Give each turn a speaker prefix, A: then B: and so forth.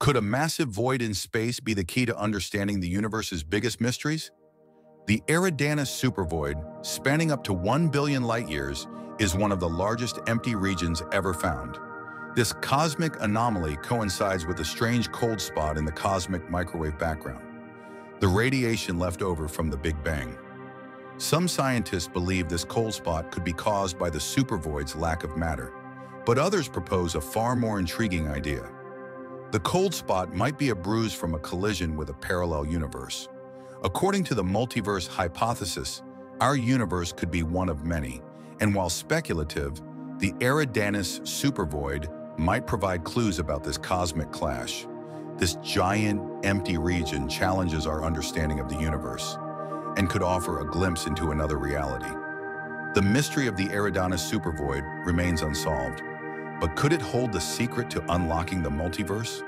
A: Could a massive void in space be the key to understanding the universe's biggest mysteries? The Eridanus supervoid, spanning up to 1 billion light-years, is one of the largest empty regions ever found. This cosmic anomaly coincides with a strange cold spot in the cosmic microwave background, the radiation left over from the Big Bang. Some scientists believe this cold spot could be caused by the supervoid's lack of matter, but others propose a far more intriguing idea. The cold spot might be a bruise from a collision with a parallel universe. According to the multiverse hypothesis, our universe could be one of many, and while speculative, the Eridanus supervoid might provide clues about this cosmic clash. This giant, empty region challenges our understanding of the universe and could offer a glimpse into another reality. The mystery of the Eridanus supervoid remains unsolved, but could it hold the secret to unlocking the multiverse?